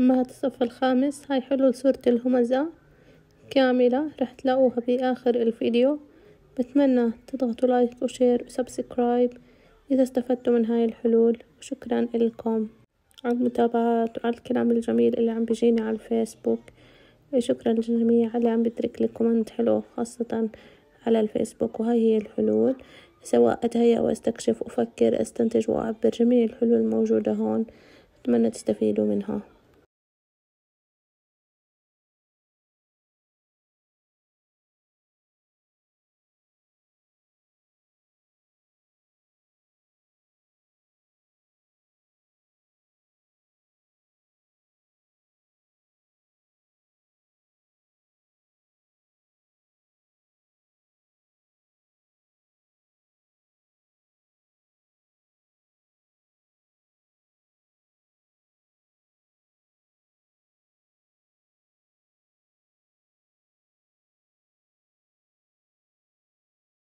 أما هذا الصف الخامس. هاي حلول سورة الهمزة كاملة. راح تلاقوها بآخر الفيديو. بتمنى تضغطوا like و share و subscribe إذا استفدتوا من هاي الحلول. وشكرا لكم على المتابعات وعلى الكلام الجميل اللي عم بيجيني على الفيسبوك. شكرا للجميع اللي عم بترك لي comment حلو خاصة على الفيسبوك. وهاي هي الحلول. سواء أتهيأ وأستكشف أفكر أستنتج وأعبر جميع الحلول الموجودة هون. أتمنى تستفيدوا منها.